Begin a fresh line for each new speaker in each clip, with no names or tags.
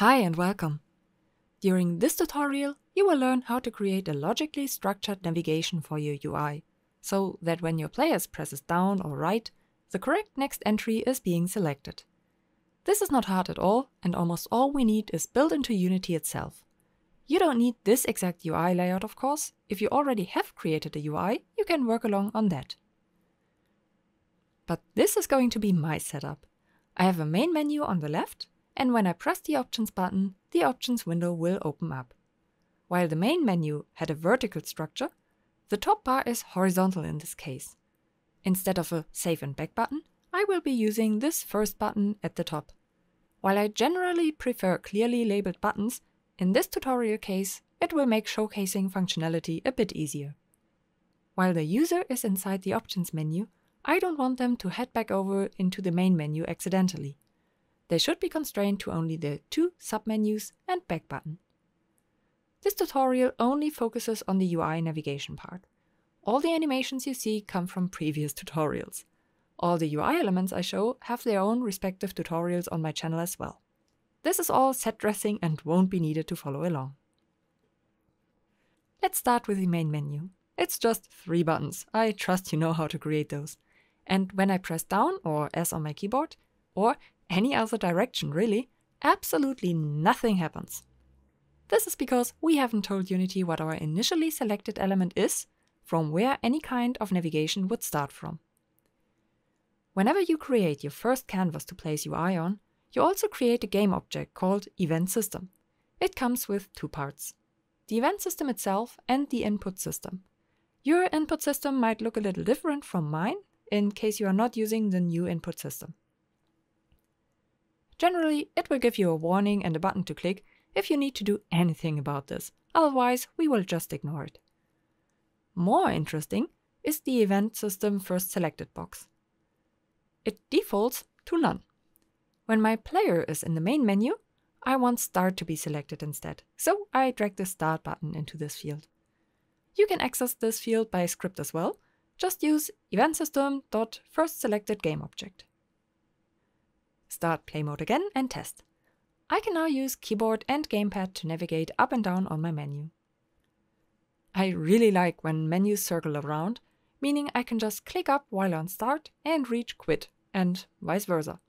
Hi and welcome. During this tutorial, you will learn how to create a logically structured navigation for your UI, so that when your players presses down or right, the correct next entry is being selected. This is not hard at all, and almost all we need is built into Unity itself. You don't need this exact UI layout of course, if you already have created a UI, you can work along on that. But this is going to be my setup. I have a main menu on the left, and when I press the Options button, the Options window will open up. While the main menu had a vertical structure, the top bar is horizontal in this case. Instead of a Save and Back button, I will be using this first button at the top. While I generally prefer clearly labeled buttons, in this tutorial case, it will make showcasing functionality a bit easier. While the user is inside the Options menu, I don't want them to head back over into the main menu accidentally. They should be constrained to only the two submenus and back button. This tutorial only focuses on the UI navigation part. All the animations you see come from previous tutorials. All the UI elements I show have their own respective tutorials on my channel as well. This is all set dressing and won't be needed to follow along. Let's start with the main menu. It's just three buttons. I trust you know how to create those. And when I press down or S on my keyboard, or any other direction really, absolutely nothing happens. This is because we haven't told Unity what our initially selected element is, from where any kind of navigation would start from. Whenever you create your first canvas to place UI on, you also create a game object called Event System. It comes with two parts. The event system itself and the input system. Your input system might look a little different from mine in case you are not using the new input system. Generally, it will give you a warning and a button to click if you need to do anything about this, otherwise we will just ignore it. More interesting is the event system first selected box. It defaults to none. When my player is in the main menu, I want start to be selected instead, so I drag the start button into this field. You can access this field by script as well, just use event system.firstSelectedGameObject start play mode again and test. I can now use keyboard and gamepad to navigate up and down on my menu. I really like when menus circle around, meaning I can just click up while on start and reach quit, and vice versa.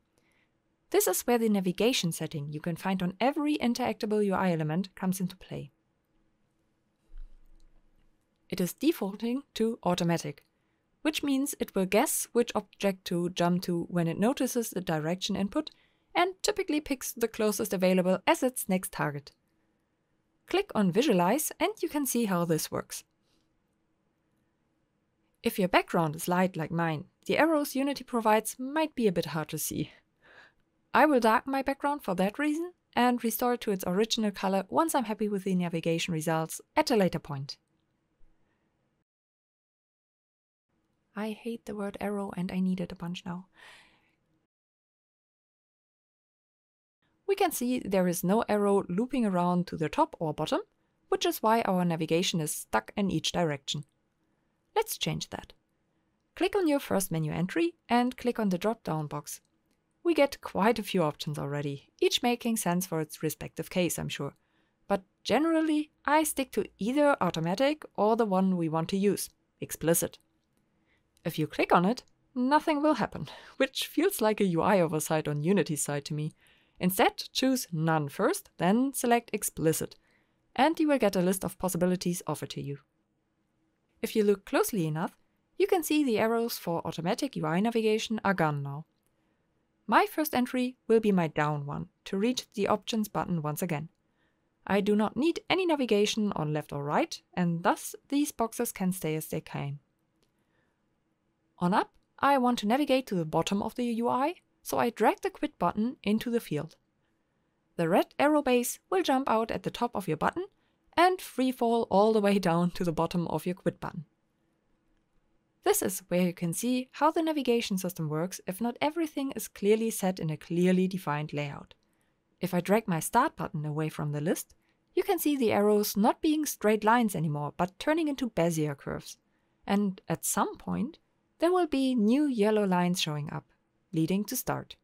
This is where the navigation setting you can find on every interactable UI element comes into play. It is defaulting to automatic, which means it will guess which object to jump to when it notices the direction input and typically picks the closest available as its next target. Click on Visualize and you can see how this works. If your background is light like mine, the arrows Unity provides might be a bit hard to see. I will darken my background for that reason and restore it to its original color once I'm happy with the navigation results at a later point. I hate the word arrow and I need it a bunch now. We can see there is no arrow looping around to the top or bottom, which is why our navigation is stuck in each direction. Let's change that. Click on your first menu entry and click on the drop-down box. We get quite a few options already, each making sense for its respective case, I'm sure. But generally, I stick to either automatic or the one we want to use, explicit. If you click on it, nothing will happen, which feels like a UI oversight on Unity's side to me. Instead, choose None first, then select Explicit, and you will get a list of possibilities offered to you. If you look closely enough, you can see the arrows for automatic UI navigation are gone now. My first entry will be my down one, to reach the Options button once again. I do not need any navigation on left or right, and thus these boxes can stay as they came. On up, I want to navigate to the bottom of the UI, so I drag the quit button into the field. The red arrow base will jump out at the top of your button and freefall all the way down to the bottom of your quit button. This is where you can see how the navigation system works if not everything is clearly set in a clearly defined layout. If I drag my start button away from the list, you can see the arrows not being straight lines anymore, but turning into Bezier curves. And at some point, there will be new yellow lines showing up, leading to start.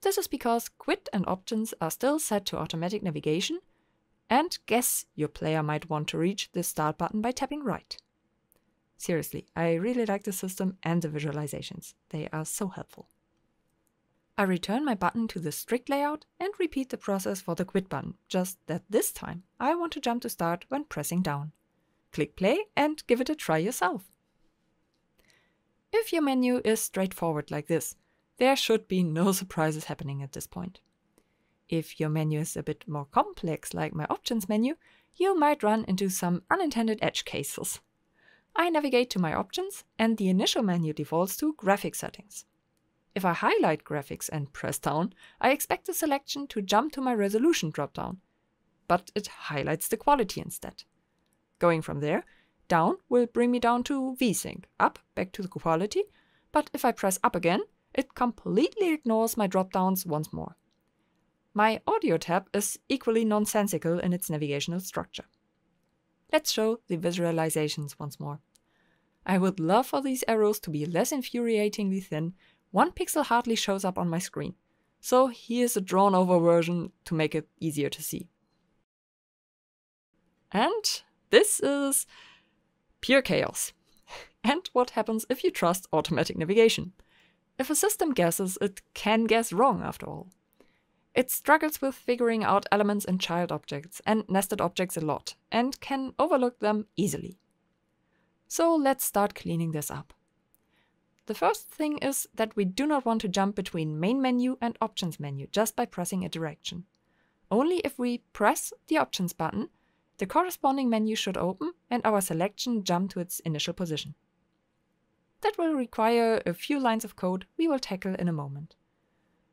This is because quit and options are still set to automatic navigation, and guess your player might want to reach the start button by tapping right. Seriously, I really like the system and the visualizations. They are so helpful. I return my button to the strict layout and repeat the process for the quit button, just that this time I want to jump to start when pressing down. Click play and give it a try yourself. If your menu is straightforward like this, there should be no surprises happening at this point. If your menu is a bit more complex like my options menu, you might run into some unintended edge cases. I navigate to my options and the initial menu defaults to graphics settings. If I highlight graphics and press down, I expect the selection to jump to my resolution dropdown, but it highlights the quality instead. Going from there, down will bring me down to VSync, up back to the quality, but if I press up again, it completely ignores my dropdowns once more. My audio tab is equally nonsensical in its navigational structure. Let's show the visualizations once more. I would love for these arrows to be less infuriatingly thin, one pixel hardly shows up on my screen. So here's a drawn over version to make it easier to see. And this is pure chaos. and what happens if you trust automatic navigation? If a system guesses, it can guess wrong after all. It struggles with figuring out elements in child objects and nested objects a lot, and can overlook them easily. So let's start cleaning this up. The first thing is that we do not want to jump between main menu and options menu just by pressing a direction. Only if we press the options button, the corresponding menu should open and our selection jump to its initial position. That will require a few lines of code we will tackle in a moment.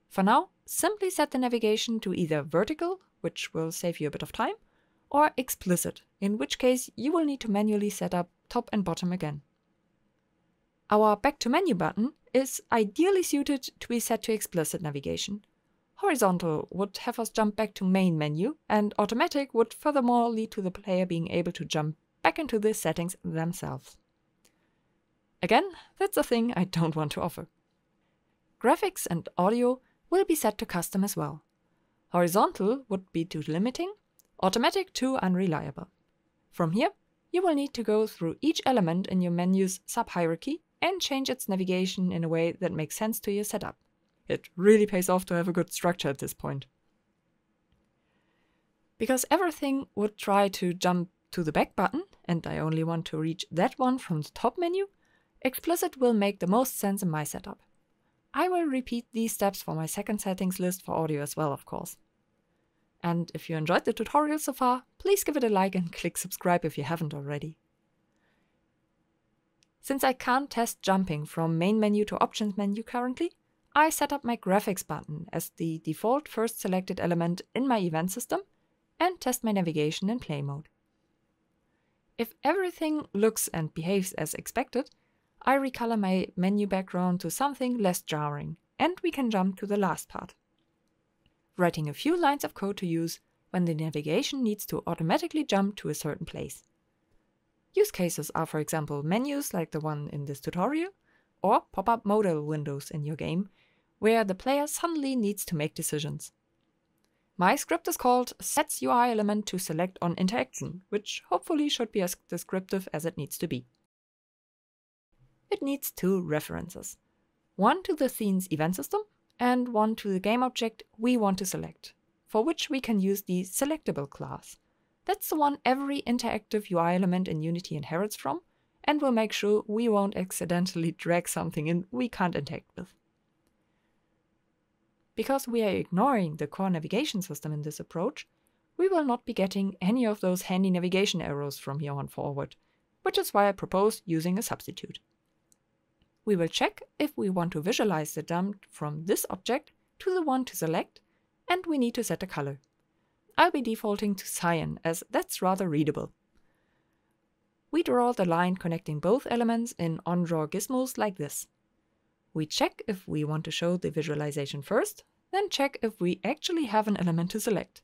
For now, simply set the navigation to either vertical, which will save you a bit of time, or explicit, in which case you will need to manually set up top and bottom again. Our Back to Menu button is ideally suited to be set to explicit navigation. Horizontal would have us jump back to main menu, and automatic would furthermore lead to the player being able to jump back into the settings themselves. Again, that's a thing I don't want to offer. Graphics and audio will be set to custom as well. Horizontal would be too limiting, automatic too unreliable. From here, you will need to go through each element in your menu's sub-hierarchy and change its navigation in a way that makes sense to your setup. It really pays off to have a good structure at this point. Because everything would try to jump to the back button, and I only want to reach that one from the top menu, Explicit will make the most sense in my setup. I will repeat these steps for my second settings list for audio as well, of course. And if you enjoyed the tutorial so far, please give it a like and click subscribe if you haven't already. Since I can't test jumping from main menu to options menu currently, I set up my graphics button as the default first selected element in my event system and test my navigation in play mode. If everything looks and behaves as expected, I recolor my menu background to something less jarring, and we can jump to the last part. Writing a few lines of code to use when the navigation needs to automatically jump to a certain place. Use cases are for example menus like the one in this tutorial, or pop-up modal windows in your game, where the player suddenly needs to make decisions. My script is called sets UI element to select on interaction, which hopefully should be as descriptive as it needs to be it needs two references. One to the scene's event system and one to the game object we want to select, for which we can use the selectable class. That's the one every interactive UI element in Unity inherits from, and will make sure we won't accidentally drag something in we can't interact with. Because we are ignoring the core navigation system in this approach, we will not be getting any of those handy navigation arrows from here on forward, which is why I propose using a substitute. We will check if we want to visualize the jump from this object to the one to select, and we need to set a color. I'll be defaulting to cyan, as that's rather readable. We draw the line connecting both elements in OnDrawGizmos like this. We check if we want to show the visualization first, then check if we actually have an element to select.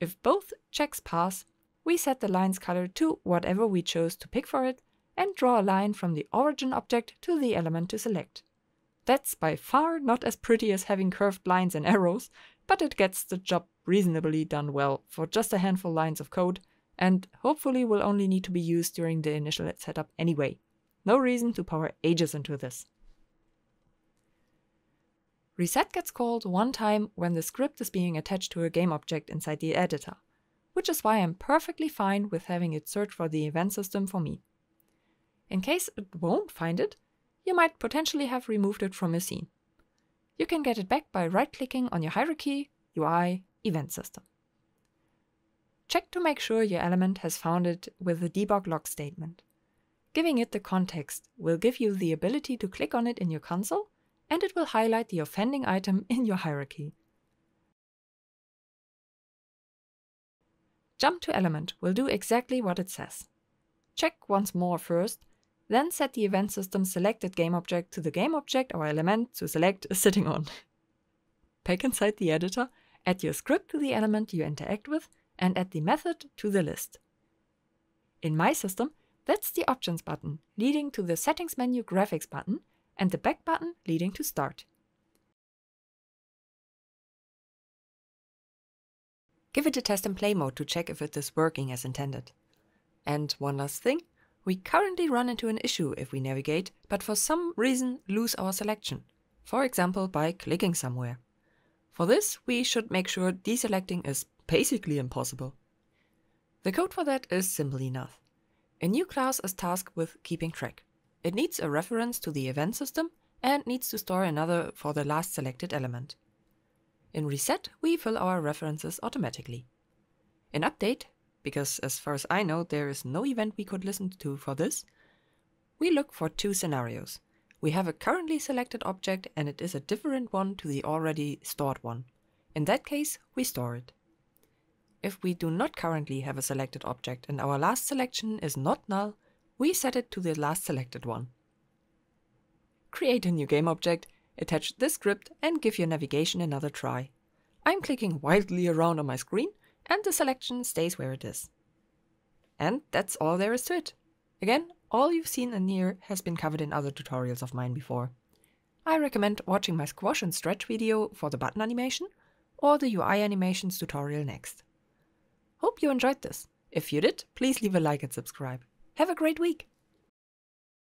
If both checks pass, we set the line's color to whatever we chose to pick for it and draw a line from the origin object to the element to select. That's by far not as pretty as having curved lines and arrows, but it gets the job reasonably done well for just a handful lines of code, and hopefully will only need to be used during the initial setup anyway. No reason to power ages into this. Reset gets called one time when the script is being attached to a game object inside the editor, which is why I'm perfectly fine with having it search for the event system for me. In case it won't find it, you might potentially have removed it from a scene. You can get it back by right-clicking on your hierarchy, UI, event system. Check to make sure your element has found it with the debug log statement. Giving it the context will give you the ability to click on it in your console and it will highlight the offending item in your hierarchy. Jump to element will do exactly what it says. Check once more first, then set the event system selected game object to the game object or element to select is sitting on. Back inside the editor, add your script to the element you interact with and add the method to the list. In my system, that's the Options button leading to the Settings menu Graphics button and the back button leading to Start. Give it a test and play mode to check if it is working as intended. And one last thing, we currently run into an issue if we navigate, but for some reason lose our selection, for example by clicking somewhere. For this, we should make sure deselecting is basically impossible. The code for that is simple enough. A new class is tasked with keeping track. It needs a reference to the event system and needs to store another for the last selected element. In reset, we fill our references automatically. In update, because as far as I know there is no event we could listen to for this, we look for two scenarios. We have a currently selected object and it is a different one to the already stored one. In that case, we store it. If we do not currently have a selected object and our last selection is not null, we set it to the last selected one. Create a new game object, attach this script and give your navigation another try. I'm clicking wildly around on my screen and the selection stays where it is. And that's all there is to it. Again, all you've seen in here has been covered in other tutorials of mine before. I recommend watching my squash and stretch video for the button animation or the UI animations tutorial next. Hope you enjoyed this. If you did, please leave a like and subscribe. Have a great week!